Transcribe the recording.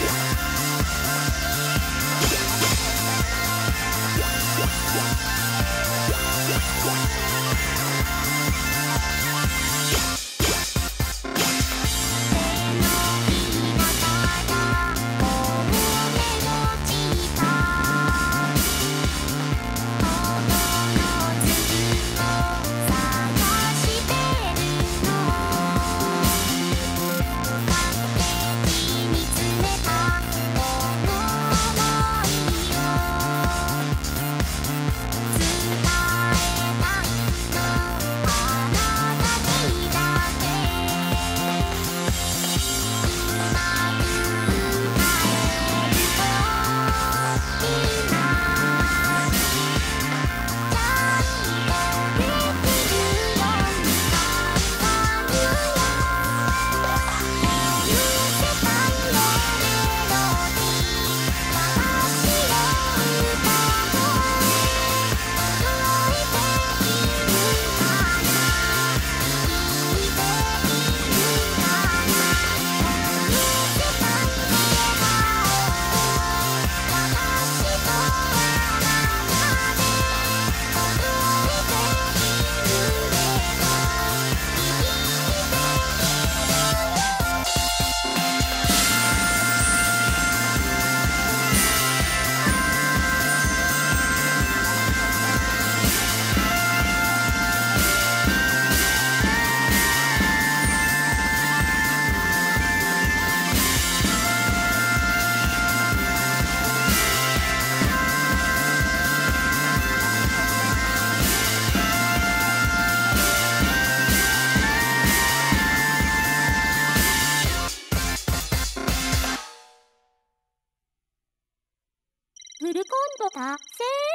Yeah. 振ルコんボが1000